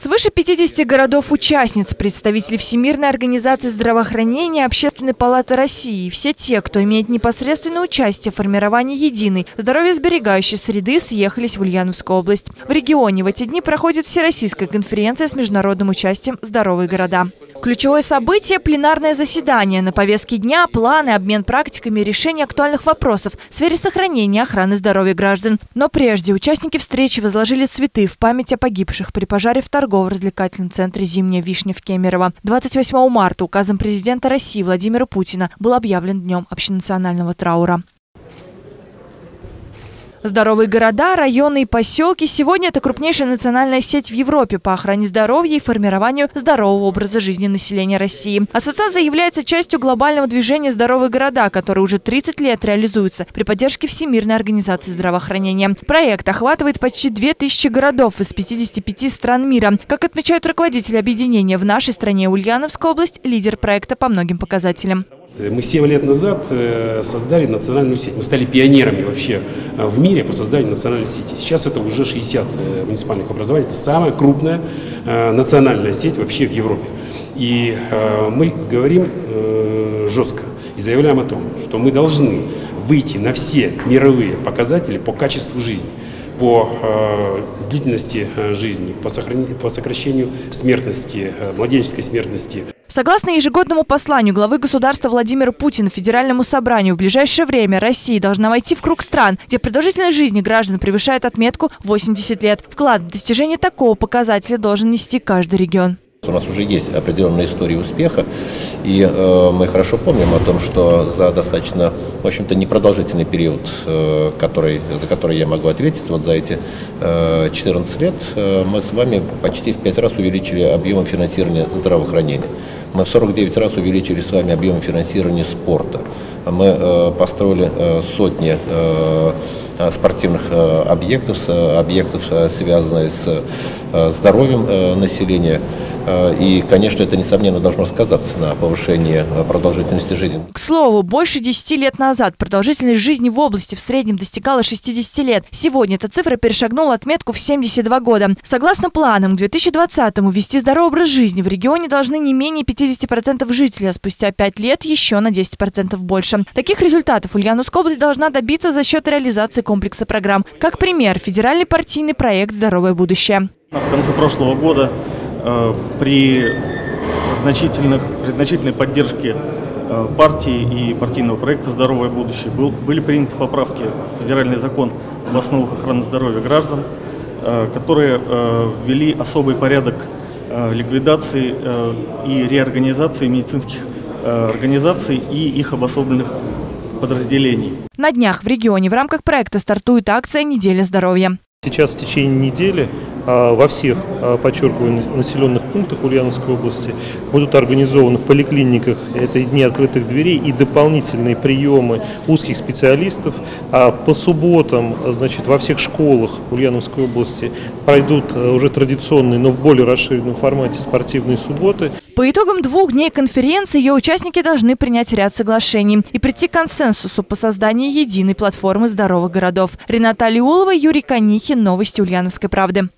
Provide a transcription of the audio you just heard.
Свыше 50 городов-участниц, представители Всемирной организации здравоохранения, Общественной палаты России, все те, кто имеет непосредственное участие в формировании единой, здоровьесберегающей среды, съехались в Ульяновскую область. В регионе в эти дни проходит Всероссийская конференция с международным участием «Здоровые города». Ключевое событие – пленарное заседание. На повестке дня – планы, обмен практиками решение актуальных вопросов в сфере сохранения охраны здоровья граждан. Но прежде участники встречи возложили цветы в память о погибших при пожаре в торгово-развлекательном центре «Зимняя вишня» в Кемерово. 28 марта указом президента России Владимира Путина был объявлен днем общенационального траура. Здоровые города, районы и поселки сегодня это крупнейшая национальная сеть в Европе по охране здоровья и формированию здорового образа жизни населения России. Ассоциация является частью глобального движения «Здоровые города», который уже 30 лет реализуется при поддержке Всемирной организации здравоохранения. Проект охватывает почти 2000 городов из 55 стран мира. Как отмечают руководители объединения, в нашей стране Ульяновская область – лидер проекта по многим показателям. Мы 7 лет назад э, создали национальную сеть. Мы стали пионерами вообще э, в мире по созданию национальной сети. Сейчас это уже 60 э, муниципальных образований. Это самая крупная национальная сеть вообще в Европе. И мы говорим жестко и заявляем о том, что мы должны выйти на все мировые показатели по качеству жизни по э, длительности жизни, по, сокращению смертности, э, младенческой смертности. Согласно ежегодному посланию главы государства Владимира Путина Федеральному собранию, в ближайшее время Россия должна войти в круг стран, где продолжительность жизни граждан превышает отметку 80 лет. Вклад в достижение такого показателя должен нести каждый регион. У нас уже есть определенная история успеха, и э, мы хорошо помним о том, что за достаточно, в общем-то, непродолжительный период, э, который, за который я могу ответить, вот за эти э, 14 лет, э, мы с вами почти в 5 раз увеличили объемы финансирования здравоохранения. Мы в 49 раз увеличили с вами объемы финансирования спорта. Мы э, построили э, сотни э, спортивных э, объектов, объектов, э, связанных с э, здоровьем населения. И, конечно, это, несомненно, должно сказаться на повышении продолжительности жизни. К слову, больше 10 лет назад продолжительность жизни в области в среднем достигала 60 лет. Сегодня эта цифра перешагнула отметку в 72 года. Согласно планам, к 2020-му ввести здоровый образ жизни в регионе должны не менее 50% жителей, а спустя 5 лет еще на 10% больше. Таких результатов Ульяновская область должна добиться за счет реализации комплекса программ. Как пример, федеральный партийный проект «Здоровое будущее». В конце прошлого года э, при, значительных, при значительной поддержке э, партии и партийного проекта «Здоровое будущее» был, были приняты поправки в федеральный закон об основах охраны здоровья граждан, э, которые ввели особый порядок ликвидации и реорганизации медицинских организаций и их обособленных подразделений. На днях в регионе в рамках проекта стартует акция «Неделя здоровья». Сейчас в течение недели а, во всех, а, подчеркиваю, населенных пунктах Ульяновской области будут организованы в поликлиниках это дни открытых дверей и дополнительные приемы узких специалистов. А по субботам, значит, во всех школах Ульяновской области пройдут уже традиционные, но в более расширенном формате спортивные субботы. По итогам двух дней конференции ее участники должны принять ряд соглашений и прийти к консенсусу по созданию единой платформы здоровых городов. Рената Алиулова, Юрий Конихин. Новости Ульяновской правды.